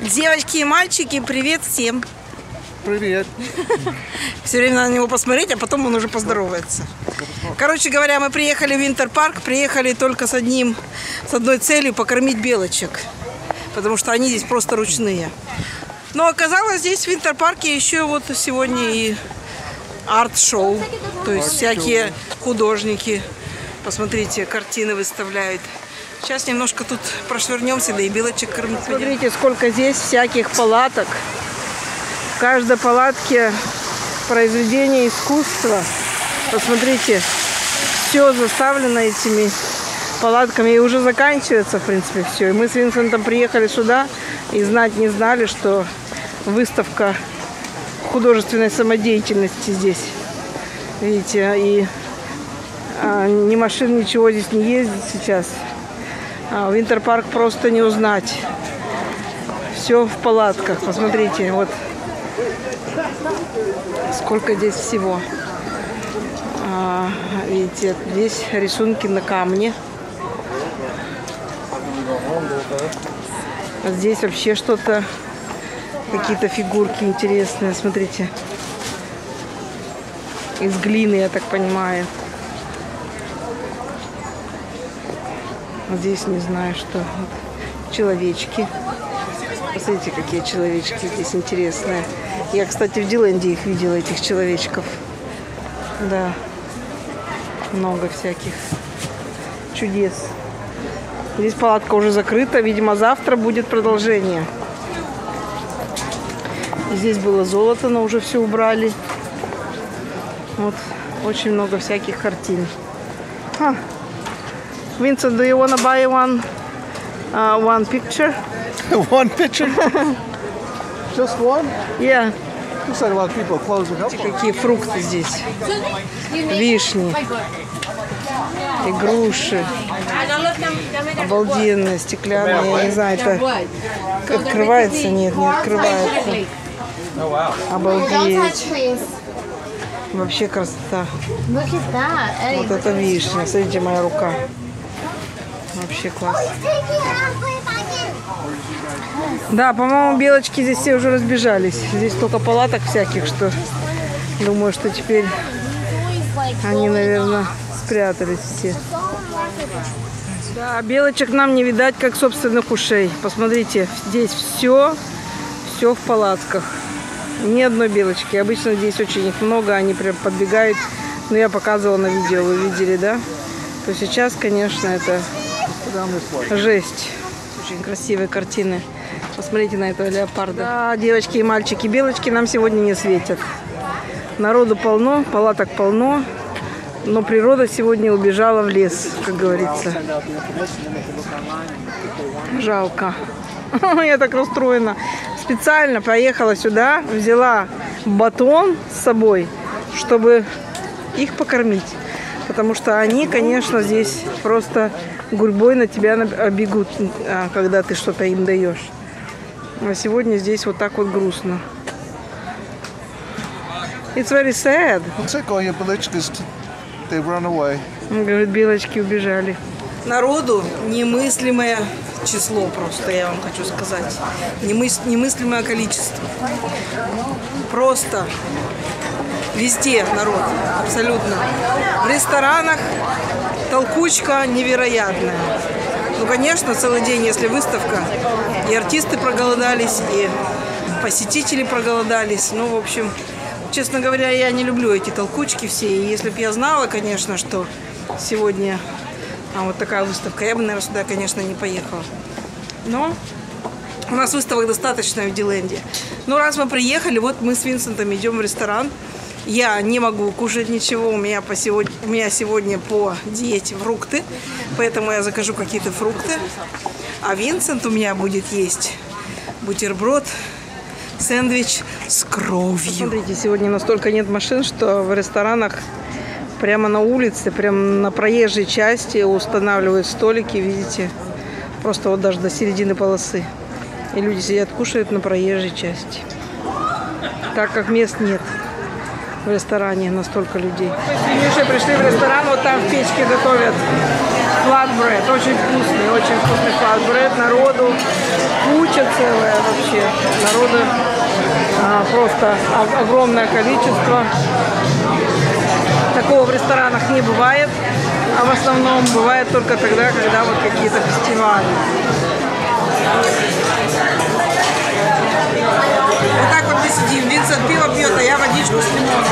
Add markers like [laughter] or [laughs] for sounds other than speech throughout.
Девочки и мальчики, привет всем. Привет. [laughs] Все время на него посмотреть, а потом он уже поздоровается. Короче говоря, мы приехали в Винтер-парк, приехали только с одним, с одной целью покормить белочек. Потому что они здесь просто ручные. Но оказалось, здесь в Винтер-парке еще вот сегодня и арт-шоу. То есть всякие художники, посмотрите, картины выставляют. Сейчас немножко тут прошвырнемся, да и белочек кормить. Смотрите, сколько здесь всяких палаток. В каждой палатке произведение искусства. Посмотрите, все заставлено этими палатками. И уже заканчивается, в принципе, все. И мы с Винсентом приехали сюда и знать не знали, что выставка художественной самодеятельности здесь. Видите, и а, ни машин, ничего здесь не ездит сейчас. А, Винтерпарк просто не узнать. Все в палатках. Посмотрите, вот сколько здесь всего. А, видите, здесь рисунки на камне. А здесь вообще что-то, какие-то фигурки интересные. Смотрите. Из глины, я так понимаю. Здесь не знаю, что. Вот Человечки. Посмотрите, какие человечки здесь интересные. Я, кстати, в Диленде их видела, этих человечков. Да. Много всяких чудес. Здесь палатка уже закрыта. Видимо, завтра будет продолжение. Здесь было золото, но уже все убрали. Вот очень много всяких картин. Ха. Vincent, do you want to buy one, uh, one picture? [laughs] one picture? [laughs] Just one? Yeah. Looks like a lot of people are closing up. Какие фрукты здесь. Вишни. И груши. Обалденные, стеклянные. Я не знаю, это открывается? Нет, не открывается. Обалдеть. Вообще красота. Look at that. Eddie, Вот это вишня. Смотрите, моя рука. Вообще класс. Да, по-моему, белочки здесь все уже разбежались. Здесь столько палаток всяких, что думаю, что теперь они, наверное, спрятались все. Да, белочек нам не видать, как собственных ушей. Посмотрите, здесь все, все в палатках. Ни одной белочки. Обычно здесь очень их много, они прям подбегают. Но я показывала на видео, вы видели, да? То сейчас, конечно, это жесть. Очень красивые картины. Посмотрите на этого леопарда. Да, девочки и мальчики, белочки нам сегодня не светят. Народу полно, палаток полно. Но природа сегодня убежала в лес, как говорится. Жалко. [laughs] Я так расстроена. Специально поехала сюда, взяла батон с собой, чтобы их покормить. Потому что они, конечно, здесь просто гурьбой на тебя наб- бегут, а, когда ты что-то им даешь. А сегодня здесь вот так вот грустно. It's very sad. Looks like all your Belichkas, they run away. Он говорит, белочки убежали. Народу немыслимое число просто, я вам хочу сказать. Немыс- немыслимое количество. Просто везде народ, абсолютно. В ресторанах толкучка невероятная. Ну, конечно, целый день, если выставка, и артисты проголодались, и посетители проголодались. Ну, в общем, честно говоря, я не люблю эти толкучки все. И если бы я знала, конечно, что сегодня а, вот такая выставка, я бы, наверное, сюда, конечно, не поехала. Но у нас выставок достаточно в Диленде. Ну, раз мы приехали, вот мы с Винсентом идем в ресторан. Я не могу кушать ничего, у меня, по сегодня, у меня сегодня по диете фрукты, поэтому я закажу какие-то фрукты. А Винсент у меня будет есть бутерброд, сэндвич с кровью. Смотрите, сегодня настолько нет машин, что в ресторанах прямо на улице, прямо на проезжей части устанавливают столики, видите, просто вот даже до середины полосы. И люди сидят, кушают на проезжей части. Так как мест нет в ресторане, настолько людей. Мы с Мишей пришли в ресторан, вот там в печке готовят Флатбред, очень вкусный, очень вкусный флатбред. Народу куча целая вообще. Народу а, просто огромное количество. Такого в ресторанах не бывает, а в основном бывает только тогда, когда вот какие-то фестивали. Сидим. Винсент пиво пьет, а я водичку с лимоном.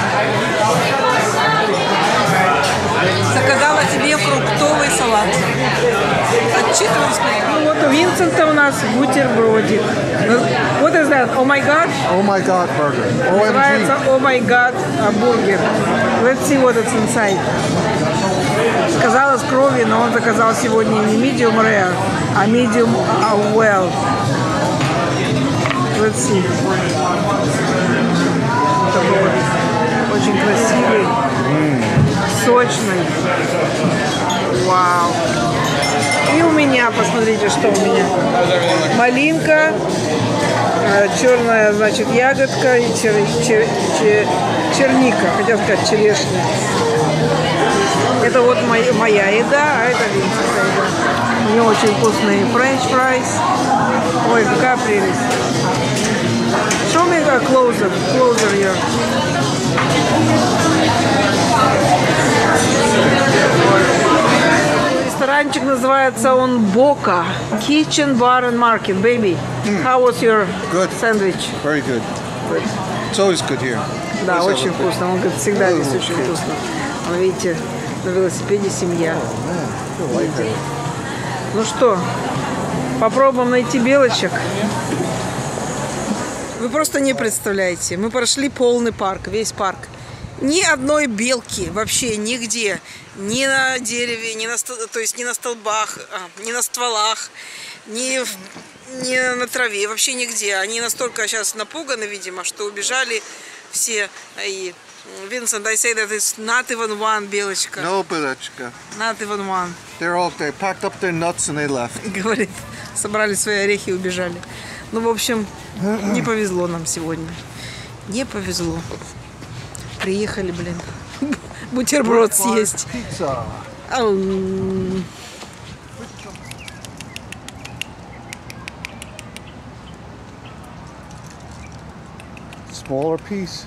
Заказала себе фруктовый салат. Отчитываюсь. Ну вот у Винсента у нас бутербродик. What is that? Oh my god? Oh my God, burger. Называется OMG. Oh my god бургер. Let's see what it's inside. Сказала с кровью, но он заказал сегодня не medium rare, а medium а, well. Let's see. Очень красивый, сочный. Вау. И у меня, посмотрите, что у меня. Малинка, э, черная, значит, ягодка и чер- чер- чер- черника, хотел сказать черешня. Это вот моя, моя еда, а это Винсента еда. У очень вкусный french fries. Ой, какая прелесть. Show me a closer, closer here. Ресторанчик называется он Бока. Kitchen Bar and Market, baby. How was your Good. sandwich? Very good. It's always good here. Да, have очень вкусно. Он говорит, всегда здесь Oh, очень вкусно. Вы видите, на велосипеде семья. I like. Ну что, попробуем найти белочек. Вы просто не представляете. Мы прошли полный парк, весь парк. Ни одной белки вообще нигде. Ни на дереве, ни на, то есть ни на столбах, а, ни на стволах, ни, в- ни на траве, вообще нигде. Они настолько сейчас напуганы, видимо, что убежали все. И Vincent, I say that it's not even one белочка. No, Belechka. Not even one. They're all, they packed up their nuts and they left. [laughs] говорит, собрали свои орехи и убежали. Ну, в общем, не повезло нам сегодня. Не повезло. Приехали, блин, [laughs] бутерброд съесть. Ау. Smaller piece.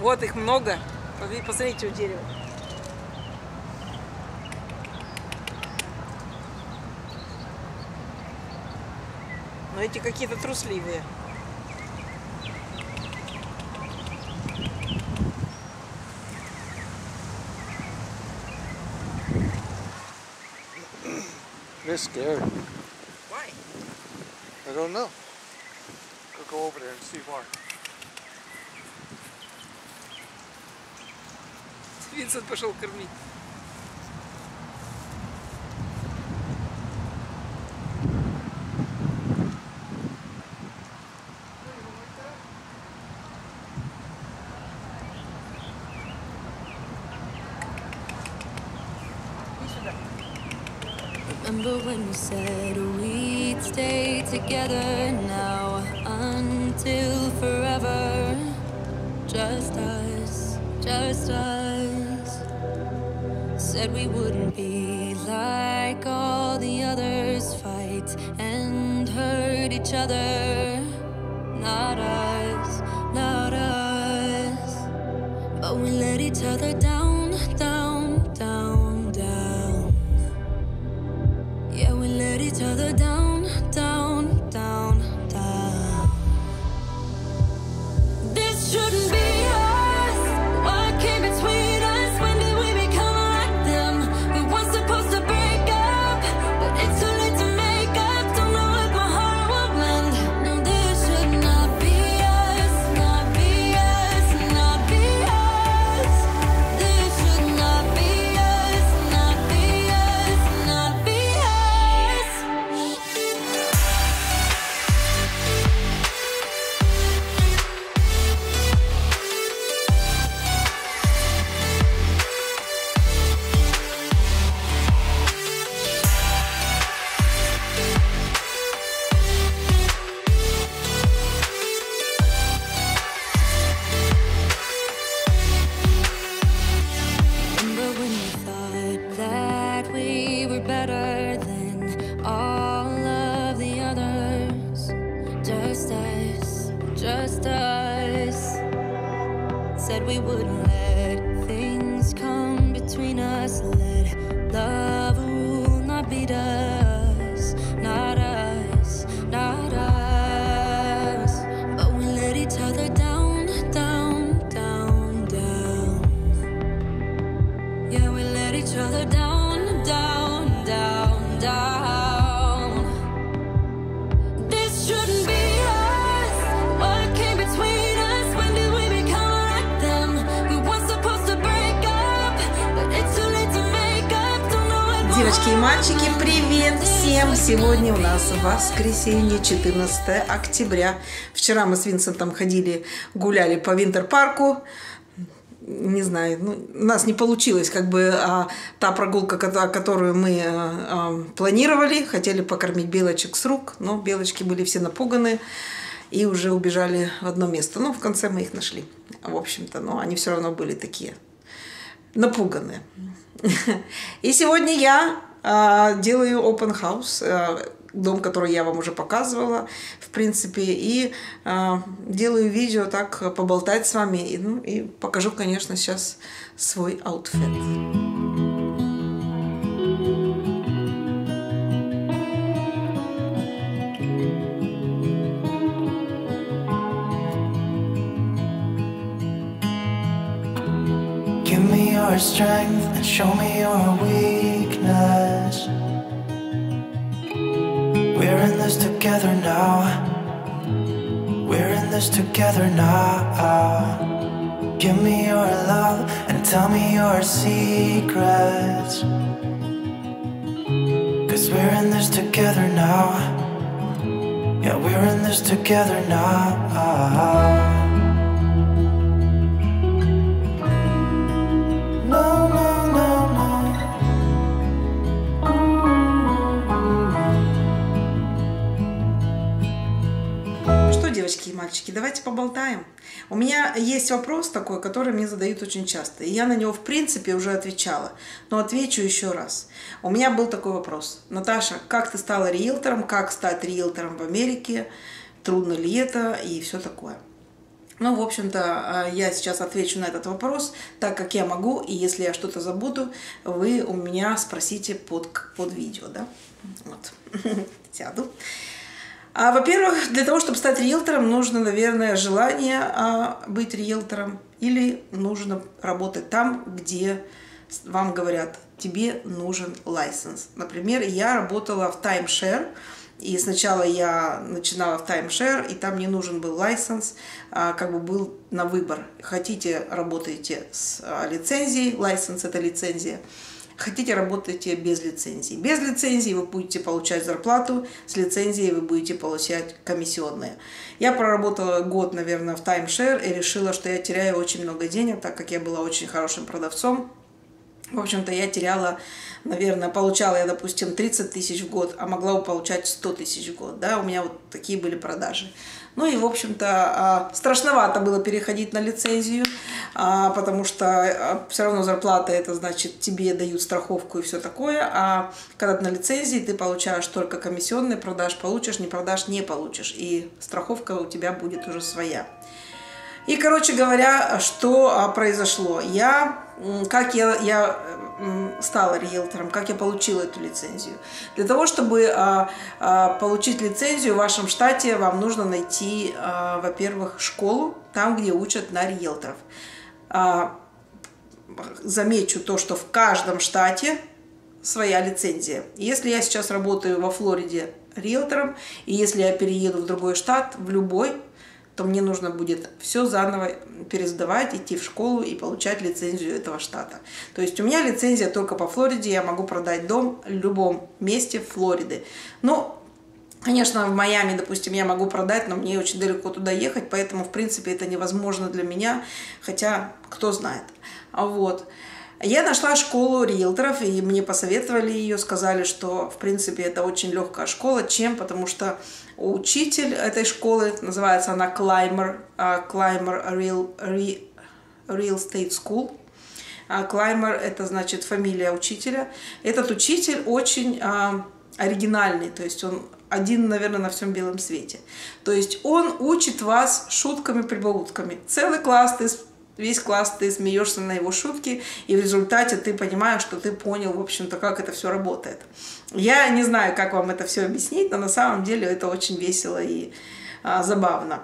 Вот их много. Посмотри- Посмотрите у дерева. Но эти какие-то трусливые. They're scared. Why? I don't know. We'll go over there and see why. Винсент пошел кормить. Said we'd stay together now until forever? Just us, just us. Said we wouldn't be like all the others, fight and hurt each other. Воскресенье, 14 октября. Вчера мы с Винсентом ходили, гуляли по Винтер-парку. Не знаю, ну, у нас не получилось как бы а, та прогулка, ко- которую мы а, а, планировали. Хотели покормить белочек с рук, но белочки были все напуганы и уже убежали в одно место. Ну, в конце мы их нашли, в общем-то, но они все равно были такие напуганные. [laughs] И сегодня я а, делаю open house, а, дом, который я вам уже показывала, в принципе, и а, делаю видео так поболтать с вами, и, ну, и покажу, конечно, сейчас свой outfit. Give me your strength and show me your weakness. In this together now. We're in this together now. Give me your love and tell me your secrets. Cause we're in this together now. Yeah, we're in this together now. Девочки и мальчики, давайте поболтаем. У меня есть вопрос такой, который мне задают очень часто. И я на него, в принципе, уже отвечала. Но отвечу еще раз. У меня был такой вопрос. Наташа, как ты стала риэлтором? Как стать риэлтором в Америке? Трудно ли это? И все такое. Ну, в общем-то, э, я сейчас отвечу на этот вопрос, так как я могу, и если я что-то забуду, вы у меня спросите под, под видео, да? Вот. [laughs] Сяду. А, во-первых, для того, чтобы стать риэлтором, нужно, наверное, желание а, быть риэлтором или нужно работать там, где вам говорят, тебе нужен license. Например, я работала в timeshare, и сначала я начинала в timeshare, и там не нужен был license, а, как бы был на выбор. Хотите, работаете с а, лицензией, license это лицензия, Хотите, работайте без лицензии. Без лицензии вы будете получать зарплату, с лицензией вы будете получать комиссионные. Я проработала год, наверное, в таймшер и решила, что я теряю очень много денег, так как я была очень хорошим продавцом. В общем-то, я теряла, наверное, получала я, допустим, 30 тысяч в год, а могла бы получать 100 тысяч в год. Да, у меня вот такие были продажи. Ну и, в общем-то, а, страшновато было переходить на лицензию, а, потому что все равно зарплата, это значит, тебе дают страховку и все такое, а когда ты на лицензии, ты получаешь только комиссионные, продаж получишь, не продаж не получишь, и страховка у тебя будет уже своя. И, короче говоря, что а, произошло? Я, как я, я м, стала риэлтором, как я получила эту лицензию. Для того, чтобы а, а, получить лицензию в вашем штате, вам нужно найти, а, во-первых, школу, там, где учат на риэлторов. Замечу то, что в каждом штате своя лицензия. Если я сейчас работаю во Флориде риэлтором, и если я перееду в другой штат, в любой, то мне нужно будет все заново пересдавать, идти в школу и получать лицензию этого штата. То есть у меня лицензия только по Флориде, я могу продать дом в любом месте Флориды. Но Конечно, в Майами, допустим, я могу продать, но мне очень далеко туда ехать, поэтому, в принципе, это невозможно для меня, хотя кто знает. Вот. Я нашла школу риэлторов, и мне посоветовали ее, сказали, что, в принципе, это очень легкая школа. Чем? Потому что учитель этой школы, называется она Climber, а, Climber Real, Re- Real Estate School. А Клаймер – это значит фамилия учителя. Этот учитель очень а, оригинальный, то есть он один, наверное, на всем белом свете. То есть он учит вас шутками-прибаутками. Целый класс, ты, весь класс ты смеешься на его шутки, и в результате ты понимаешь, что ты понял, в общем-то, как это все работает. Я не знаю, как вам это все объяснить, но на самом деле это очень весело и а, забавно.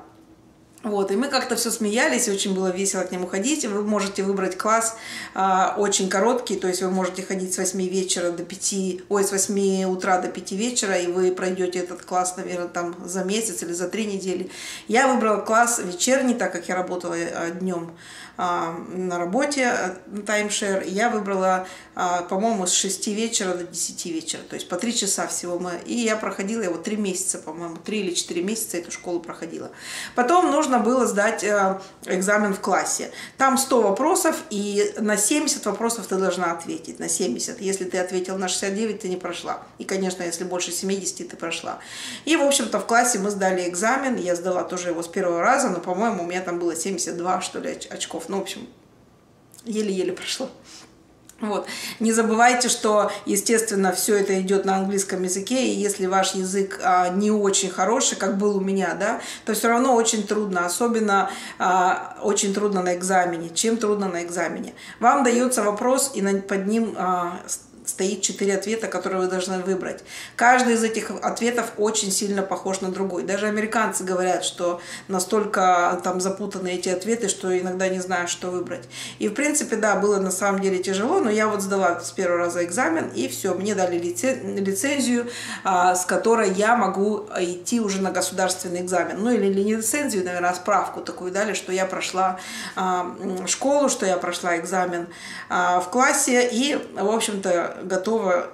Вот, и мы как-то все смеялись, и очень было весело к нему ходить. Вы можете выбрать класс а, очень короткий, то есть вы можете ходить с 8 вечера до 5, ой, с 8 утра до 5 вечера, и вы пройдете этот класс, наверное, там за месяц или за 3 недели. Я выбрала класс вечерний, так как я работала днем на работе, э, на таймшер. Я выбрала, а, по-моему, с 6 вечера до 10 вечера, то есть по 3 часа всего мы. И я проходила его 3 месяца, по-моему, 3 или 4 месяца эту школу проходила. Потом нужно было сдать э, экзамен в классе. Там 100 вопросов, и на 70 вопросов ты должна ответить, на 70. Если ты ответил на 69, ты не прошла. И, конечно, если больше 70, ты прошла. И, в общем-то, в классе мы сдали экзамен, я сдала тоже его с первого раза, но, по-моему, у меня там было 72, что ли, очков. Ну, в общем, еле-еле прошло. Вот. Не забывайте, что, естественно, все это идет на английском языке, и если ваш язык а, не очень хороший, как был у меня, да, то все равно очень трудно, особенно а, очень трудно на экзамене. Чем трудно на экзамене? Вам дается вопрос, и на, под ним а, стоит четыре ответа, которые вы должны выбрать. Каждый из этих ответов очень сильно похож на другой. Даже американцы говорят, что настолько там запутаны эти ответы, что иногда не знаю, что выбрать. И в принципе, да, было на самом деле тяжело, но я вот сдала с первого раза экзамен, и все, мне дали лицензию, а, с которой я могу идти уже на государственный экзамен. Ну или не лицензию, наверное, а справку такую дали, что я прошла а, школу, что я прошла экзамен а, в классе, и, в общем-то, готова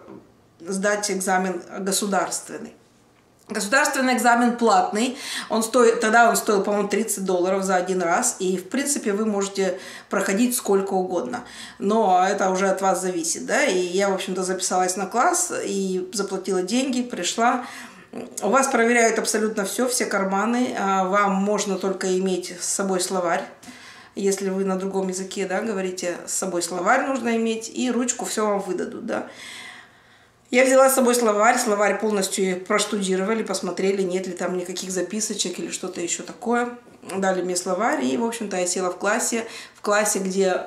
сдать экзамен государственный. Государственный экзамен платный, он стоит, тогда он стоил, по-моему, 30 долларов за один раз, и, в принципе, вы можете проходить сколько угодно, но это уже от вас зависит, да, и я, в общем-то, записалась на класс и заплатила деньги, пришла, у вас проверяют абсолютно все, все карманы, а вам можно только иметь с собой словарь, если вы на другом языке, да, говорите, с собой словарь нужно иметь, и ручку все вам выдадут, да. Я взяла с собой словарь, словарь полностью проштудировали, посмотрели, нет ли там никаких записочек или что-то еще такое. Дали мне словарь, и, в общем-то, я села в классе, в классе, где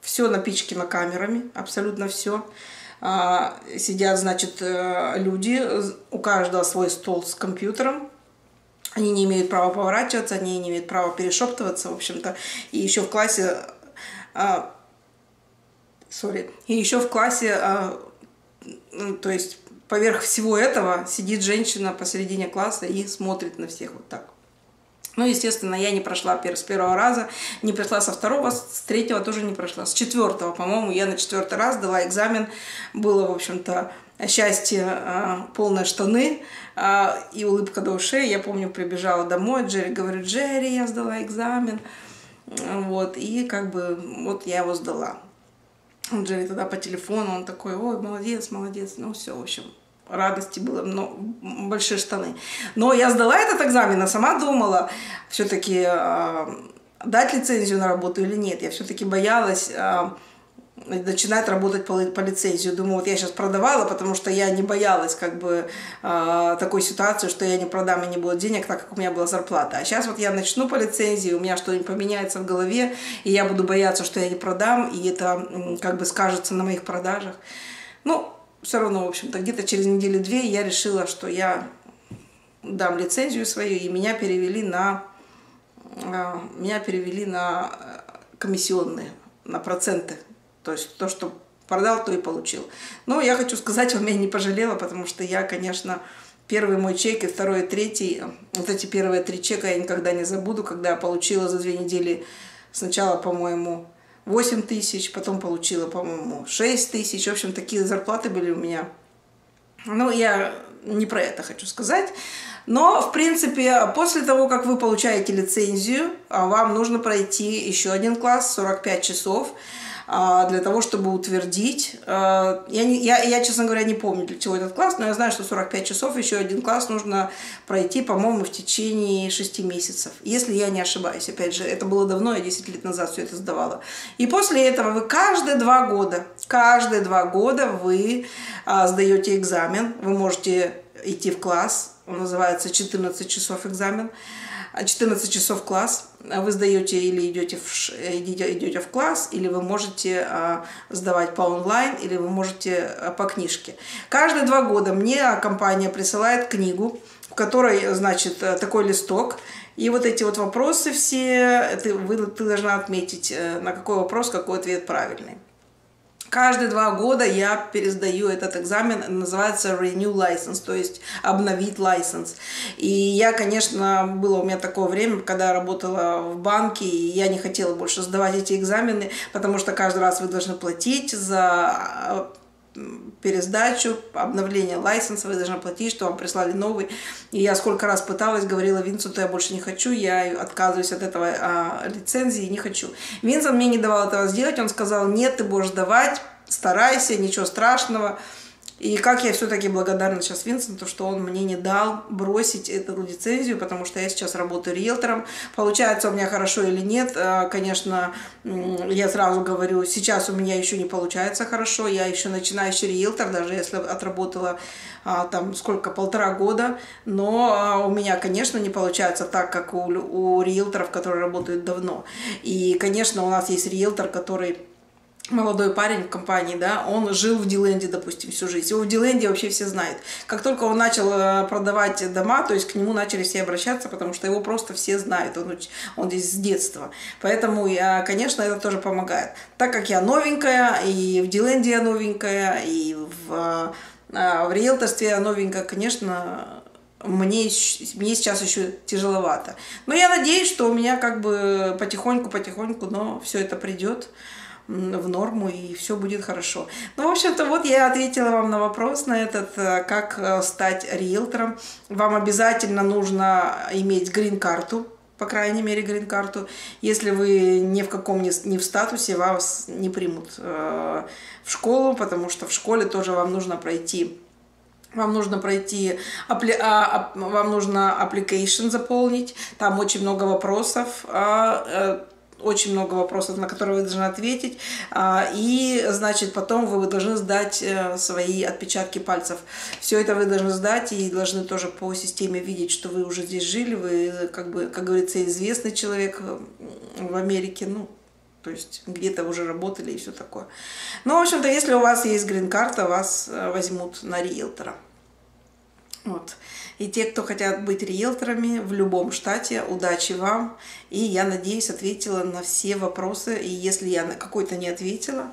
все напичкано камерами, абсолютно все. А, сидят, значит, э, люди, у каждого свой стол с компьютером, они не имеют права поворачиваться, они не имеют права перешептываться, в общем-то. И еще в классе... А, sorry. И еще в классе, а, ну, то есть поверх всего этого сидит женщина посередине класса и смотрит на всех вот так. Ну, естественно, я не прошла с первого раза, не прошла со второго, с третьего тоже не прошла. С четвертого, по-моему, я на четвертый раз дала экзамен. Было, в общем-то, счастье, а, полные штаны а, и улыбка до ушей. Я помню, прибежала домой, Джерри говорит, Джерри, я сдала экзамен. Вот, и как бы вот я его сдала. Джерри тогда по телефону, он такой, ой, молодец, молодец. Ну, все, в общем, радости было, но большие штаны. Но я сдала этот экзамен, а сама думала все-таки э, дать лицензию на работу или нет. Я все-таки боялась начинает работать по, по лицензию. Думаю, вот я сейчас продавала, потому что я не боялась как бы э, такой ситуации, что я не продам и не будет денег, так как у меня была зарплата. А сейчас вот я начну по лицензии, у меня что-нибудь поменяется в голове, и я буду бояться, что я не продам, и это как бы скажется на моих продажах. Ну, все равно, в общем-то, где-то через неделю-две я решила, что я дам лицензию свою, и меня перевели на э, меня перевели на комиссионные, на проценты то есть то, что продал, то и получил. Но я хочу сказать, [laughs] вам я не пожалела, потому что я, конечно, первый мой чек и второй, третий, вот эти первые три чека я никогда не забуду, когда я получила за две недели сначала, по-моему, 8 тысяч, потом получила, по-моему, 6 тысяч. В общем, такие зарплаты были у меня. Ну, я не про это хочу сказать. Но, в принципе, после того, как вы получаете лицензию, а вам нужно пройти еще один класс, 45 часов. А, для того, чтобы утвердить. А, я, не, я, я, честно говоря, не помню, для чего этот класс, но я знаю, что 45 часов еще один класс нужно пройти, по-моему, в течение 6 месяцев, если я не ошибаюсь. Опять же, это было давно, я 10 лет назад все это сдавала. И после этого вы каждые два года, каждые два года вы а, сдаете экзамен, вы можете идти в класс, он называется 14 часов экзамен, 14 часов класс, а вы сдаете или идете в, ш- идете, в класс, или вы можете а, сдавать по онлайн, или вы можете а, по книжке. Каждые два года мне компания присылает книгу, в которой, значит, э, такой листок, и вот эти вот вопросы все, ты, вы, ты должна отметить, э, на какой вопрос какой ответ правильный. Каждые два года я пересдаю этот экзамен, называется Renew License, то есть обновить license. И я, конечно, было у меня такое время, когда я работала в банке, и я не хотела больше сдавать эти экзамены, потому что каждый раз вы должны платить за пересдачу, обновление лайсенса, вы должны платить, что вам прислали новый. И я сколько раз пыталась, говорила Винсенту, я больше не хочу, я отказываюсь от этого а, лицензии, не хочу. Винсент мне не давал этого сделать, он сказал, нет, ты будешь давать, старайся, ничего страшного. И как я все-таки благодарна сейчас Винсенту, что он мне не дал бросить эту лицензию, потому что я сейчас работаю риэлтором. Получается у меня хорошо или нет, э, конечно, я сразу говорю, сейчас у меня еще не получается хорошо, я еще начинающий риэлтор, даже если отработала а, там сколько, полтора года, но а, у меня, конечно, не получается так, как у, у риэлторов, которые работают давно. И, конечно, у нас есть риэлтор, который молодой парень в компании, да, он жил в Диленде, допустим, всю жизнь. Его в Диленде вообще все знают. Как только он начал э, продавать дома, то есть к нему начали все обращаться, потому что его просто все знают. Он, он здесь с детства. Поэтому, я, конечно, это тоже помогает. Так как я новенькая, и в Диленде я новенькая, и в, э, в риэлторстве я новенькая, конечно, мне, мне сейчас еще тяжеловато. Но я надеюсь, что у меня как бы потихоньку-потихоньку, но все это придет в норму и все будет хорошо. Ну, в общем-то, вот я ответила вам на вопрос на этот, э, как э, стать риэлтором. Вам обязательно нужно иметь грин-карту, по крайней мере, грин-карту. Если вы ни в каком не, не в статусе, вас не примут э, в школу, потому что в школе тоже вам нужно пройти вам нужно пройти, а, вам нужно application заполнить, там очень много вопросов, а, э, очень много вопросов, на которые вы должны ответить, а, и, значит, потом вы должны сдать э, свои отпечатки пальцев. Все это вы должны сдать и должны тоже по системе видеть, что вы уже здесь жили, вы, как бы, как говорится, известный человек э, в Америке, ну, то есть где-то уже работали и все такое. Ну, в общем-то, если у вас есть грин-карта, вас э, возьмут на риэлтора. Вот. И те, кто хотят быть риэлторами в любом штате, удачи вам. И я надеюсь, ответила на все вопросы. И если я на какой-то не ответила,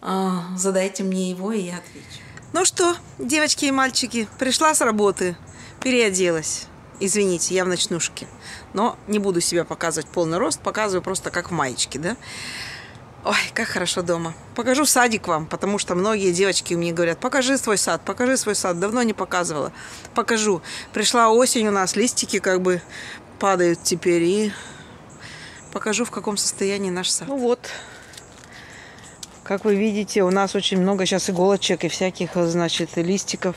а, задайте мне его, и я отвечу. Ну что, девочки и мальчики, пришла с работы, переоделась. Извините, я в ночнушке. Но не буду себя показывать полный рост, показываю просто как в маечке, да? Ой, как хорошо дома. Покажу садик вам, потому что многие девочки мне говорят, покажи свой сад, покажи свой сад. Давно не показывала. Покажу. Пришла осень у нас, листики как бы падают теперь. И покажу, в каком состоянии наш сад. Ну вот, как вы видите, у нас очень много сейчас иголочек и всяких, значит, листиков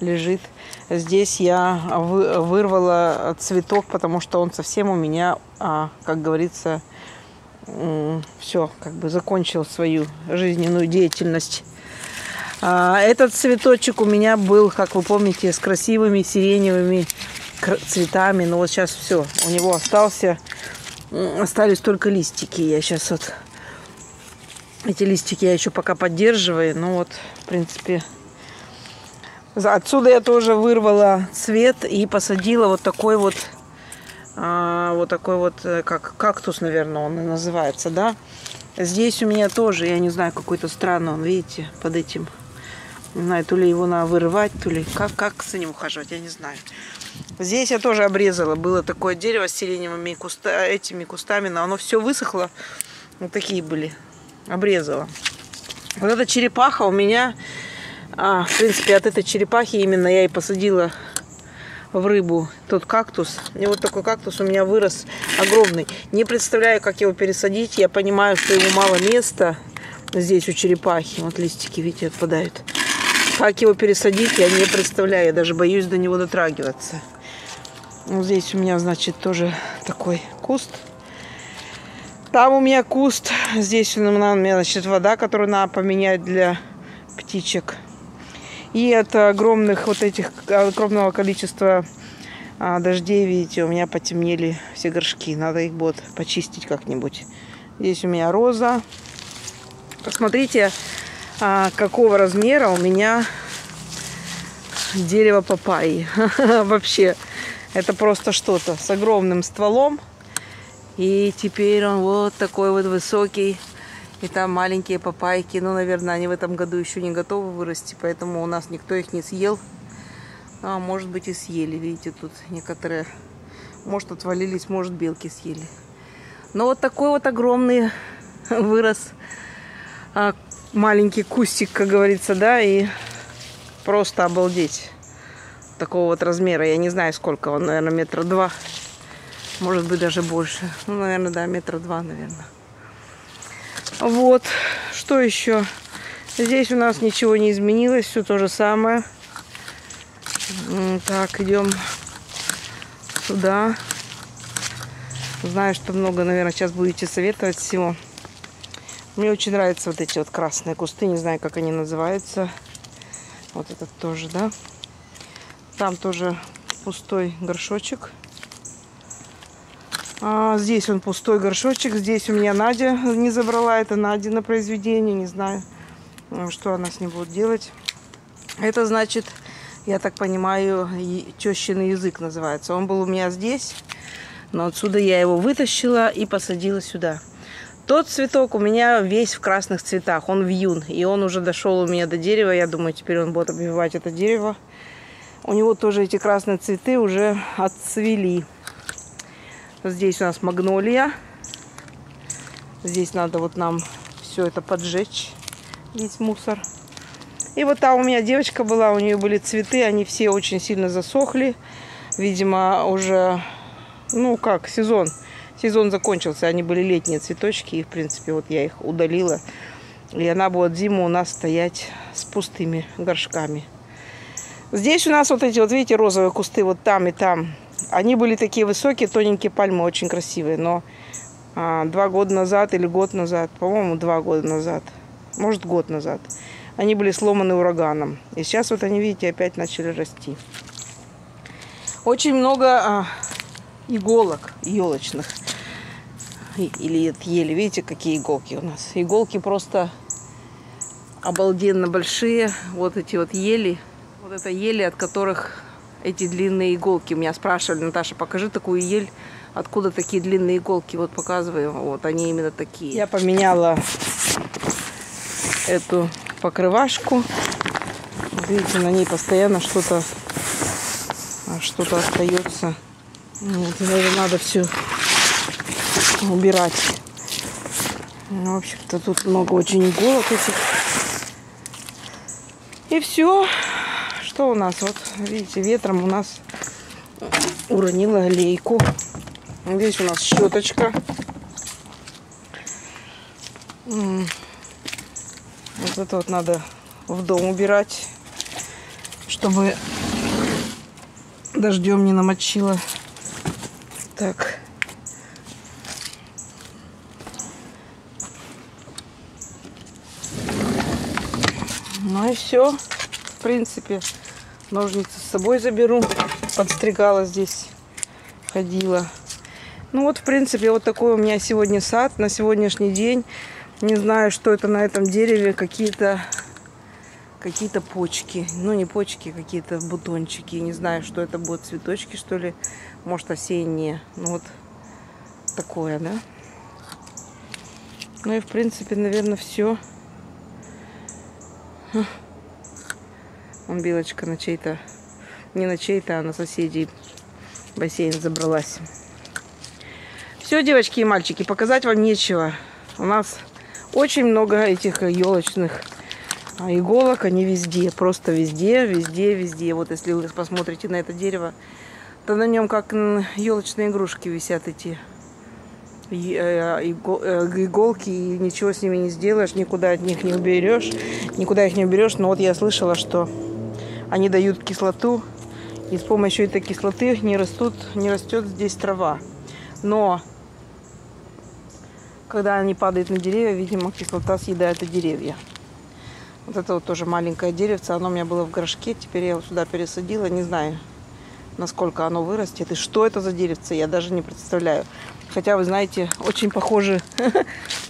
лежит. Здесь я вы- вырвала цветок, потому что он совсем у меня, а, как говорится, все, как бы закончил свою жизненную деятельность. А, этот цветочек у меня был, как вы помните, с красивыми сиреневыми цветами. Но вот сейчас все, у него остался, остались только листики. Я сейчас вот эти листики я еще пока поддерживаю. Ну вот, в принципе, отсюда я тоже вырвала цвет и посадила вот такой вот а, вот такой вот, э, как кактус, наверное, он и называется, да. Здесь у меня тоже, я не знаю, какой-то странный он, видите, под этим. Не знаю, то ли его надо вырывать, то ли как, как с ним ухаживать, я не знаю. Здесь я тоже обрезала. Было такое дерево с сиреневыми куста, этими кустами, но оно все высохло. Вот такие были. Обрезала. Вот эта черепаха у меня, а, в принципе, от этой черепахи именно я и посадила в рыбу тот кактус. И вот такой кактус у меня вырос огромный. Не представляю, как его пересадить. Я понимаю, что ему мало места здесь у черепахи. Вот листики, видите, отпадают. Как его пересадить, я не представляю. Я даже боюсь до него дотрагиваться. Вот здесь у меня, значит, тоже такой куст. Там у меня куст. Здесь у меня, значит, вода, которую надо поменять для птичек. И от огромных вот этих, огромного количества а, дождей, видите, у меня потемнели все горшки. Надо их будет почистить как-нибудь. Здесь у меня роза. Посмотрите, а, какого размера у меня дерево папайи. [laughs] Вообще, это просто что-то с огромным стволом. И теперь он вот такой вот высокий. И там маленькие папайки. Ну, наверное, они в этом году еще не готовы вырасти, поэтому у нас никто их не съел. А может быть и съели. Видите, тут некоторые, может, отвалились, может, белки съели. Но вот такой вот огромный [laughs] вырос а, маленький кустик, как говорится, да, и просто обалдеть. Такого вот размера. Я не знаю, сколько он, наверное, метра два. Может быть, даже больше. Ну, наверное, да, метра два, наверное. Вот. Что еще? Здесь у нас ничего не изменилось. Все то же самое. Так, идем сюда. Знаю, что много, наверное, сейчас будете советовать всего. Мне очень нравятся вот эти вот красные кусты. Не знаю, как они называются. Вот этот тоже, да. Там тоже пустой горшочек. А, здесь он пустой горшочек. Здесь у меня Надя не забрала. Это Надя на произведение. Не знаю, что она с ним будет делать. Это значит, я так понимаю, тещиный язык называется. Он был у меня здесь, но отсюда я его вытащила и посадила сюда. Тот цветок у меня весь в красных цветах. Он вьюн. И он уже дошел у меня до дерева. Я думаю, теперь он будет обвивать это дерево. У него тоже эти красные цветы уже отцвели. Здесь у нас магнолия. Здесь надо вот нам все это поджечь. Весь мусор. И вот там у меня девочка была, у нее были цветы, они все очень сильно засохли. Видимо, уже, ну как, сезон. Сезон закончился, они были летние цветочки, и, в принципе, вот я их удалила. И она будет зиму у нас стоять с пустыми горшками. Здесь у нас вот эти, вот видите, розовые кусты вот там и там. Они были такие высокие, тоненькие пальмы, очень красивые. Но а, два года назад или год назад, по-моему, два года назад, может, год назад, они были сломаны ураганом. И сейчас вот они, видите, опять начали расти. Очень много а, иголок елочных. Или ели. Видите, какие иголки у нас? Иголки просто обалденно большие. Вот эти вот ели. Вот это ели, от которых эти длинные иголки. Меня спрашивали, Наташа, покажи такую ель, откуда такие длинные иголки. Вот показываю. Вот они именно такие. Я поменяла эту покрывашку. Видите, на ней постоянно что-то что-то остается. Вот, и, наверное, надо все убирать. Ну, в общем-то, тут много очень иголок этих. И все. Что у нас? Вот, видите, ветром у нас уронила лейку. Здесь у нас щеточка. Вот это вот надо в дом убирать, чтобы дождем не намочило. Так. Ну и все. Принципе, ножницы с собой заберу. Подстригала здесь, ходила. Ну вот, в принципе, вот такой у меня сегодня сад на сегодняшний день. Не знаю, что это на этом дереве. Какие-то какие-то почки. Ну, не почки, какие-то бутончики. Не знаю, что это будут. Цветочки, что ли. Может, осенние. Ну, вот такое, да. Ну и, в принципе, наверное, все. Он белочка на чей-то... Не на чей-то, а на соседей бассейн забралась. Все, девочки и мальчики, показать вам нечего. У нас очень много этих елочных а, иголок. Они везде, просто везде, везде, везде. Вот если вы посмотрите на это дерево, то на нем как елочные игрушки висят эти э, иго- э, иголки, и ничего с ними не сделаешь, никуда от них не уберешь, никуда их не уберешь. Но вот я слышала, что они дают кислоту, и с помощью этой кислоты не растут, не растет здесь трава. Но когда они падают на деревья, видимо, кислота съедает и деревья. Вот это вот тоже маленькое деревце, оно у меня было в горшке, теперь я его сюда пересадила, не знаю, насколько оно вырастет. И что это за деревце, я даже не представляю. Хотя, вы знаете, очень похоже [laughs]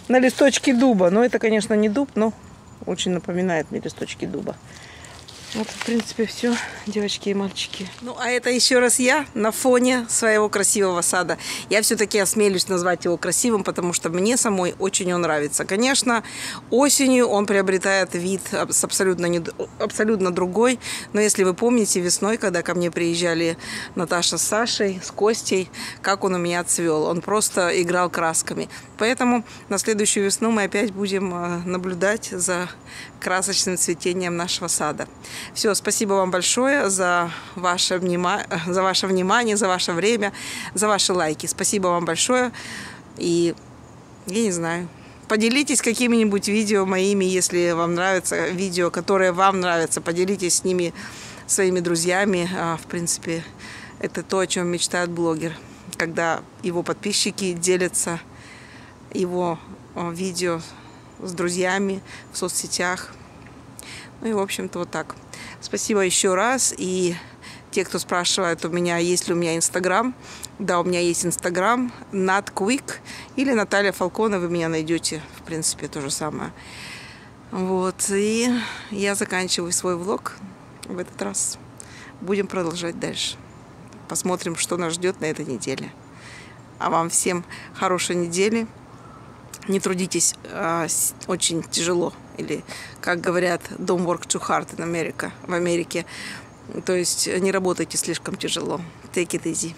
на листочки дуба. Но это, конечно, не дуб, но очень напоминает мне листочки дуба. Вот, в принципе, все, девочки и мальчики. Ну, а это еще раз я на фоне своего красивого сада. Я все-таки осмелюсь назвать его красивым, потому что мне самой очень он нравится. Конечно, осенью он приобретает вид абс- абсолютно, не, абсолютно другой. Но если вы помните, весной, когда ко мне приезжали Наташа с Сашей, с Костей, как он у меня цвел. Он просто играл красками. Поэтому на следующую весну мы опять будем э, наблюдать за красочным цветением нашего сада. Все, спасибо вам большое за ваше, внима... за ваше внимание, за ваше время, за ваши лайки. Спасибо вам большое. И я не знаю, поделитесь какими-нибудь видео моими, если вам нравятся видео, которые вам нравятся. Поделитесь с ними своими друзьями. А, В принципе, это то, о чем мечтает блогер. Когда его подписчики делятся его э, видео с друзьями в соцсетях. Ну и, в общем-то, вот так. Спасибо еще раз. И те, кто спрашивает у меня, есть ли у меня Инстаграм. Да, у меня есть Инстаграм, Nat Quick. Или Наталья Фалкона, вы меня найдете, в принципе, то же самое. Вот, и я заканчиваю свой влог в этот раз. Будем продолжать дальше. Посмотрим, что нас ждет на этой неделе. А вам всем хорошей недели. Не трудитесь а, очень тяжело. Или, как говорят, don't work too hard in America, в Америке. То есть не работайте слишком тяжело. Take it easy.